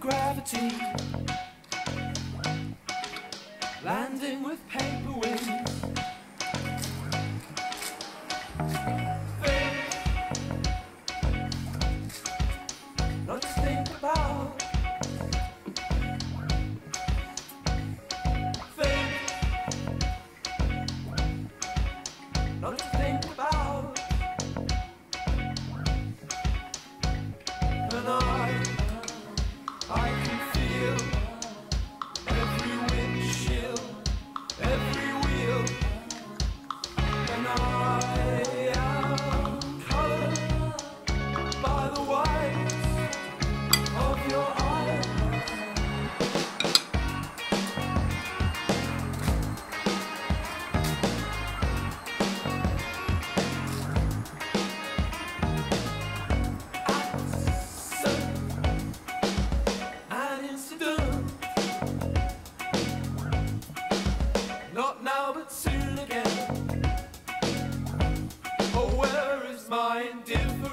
gravity. Landing with paper wings. Where is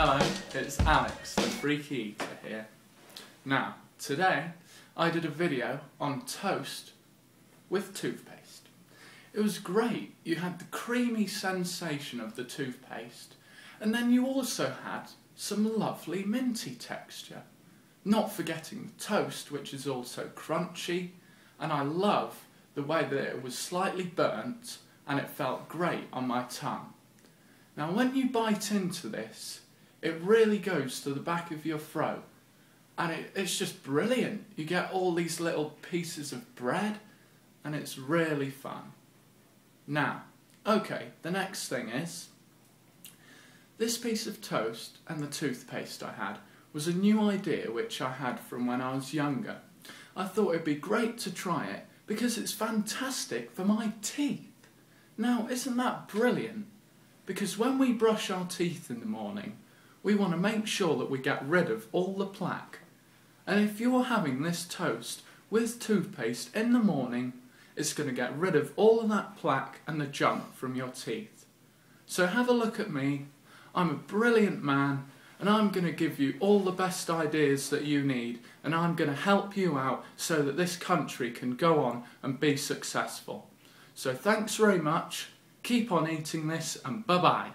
Hello, it's Alex, the Freaky Eater here. Now, today I did a video on toast with toothpaste. It was great. You had the creamy sensation of the toothpaste, and then you also had some lovely minty texture. Not forgetting the toast, which is also crunchy, and I love the way that it was slightly burnt and it felt great on my tongue. Now, when you bite into this, it really goes to the back of your throat, and it, it's just brilliant. You get all these little pieces of bread, and it's really fun. Now, okay, the next thing is this piece of toast and the toothpaste I had was a new idea which I had from when I was younger. I thought it'd be great to try it because it's fantastic for my teeth. Now, isn't that brilliant? Because when we brush our teeth in the morning, we want to make sure that we get rid of all the plaque. And if you're having this toast with toothpaste in the morning, it's going to get rid of all of that plaque and the junk from your teeth. So have a look at me. I'm a brilliant man and I'm going to give you all the best ideas that you need and I'm going to help you out so that this country can go on and be successful. So thanks very much. Keep on eating this and bye bye.